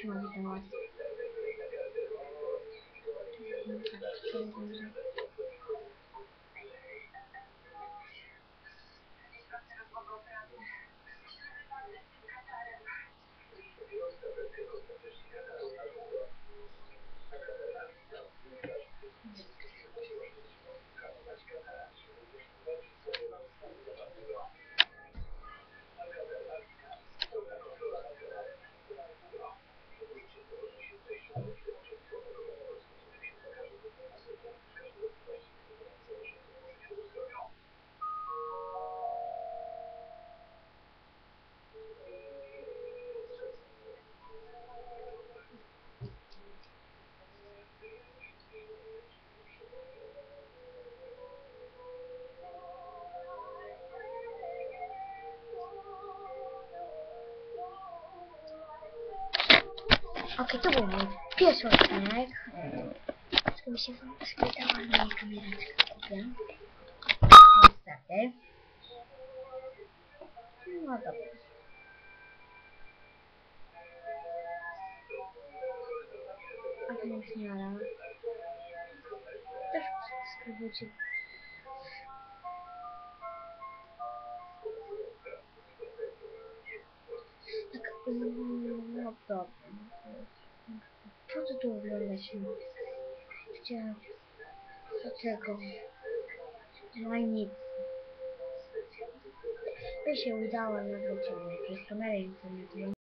Sure, you can watch. Okej, to był mój pierwszy odcinek. Tylko mi się wydała na mnie kamereczka kupię. Niestety. No dobra. A to nic nie ma. Też subskrybujcie. Tak, no dobra. Co tu oglądać? Chciałem... Dlaczego? No i nic. Mi się udało nagrać jakieś kamery internetowe.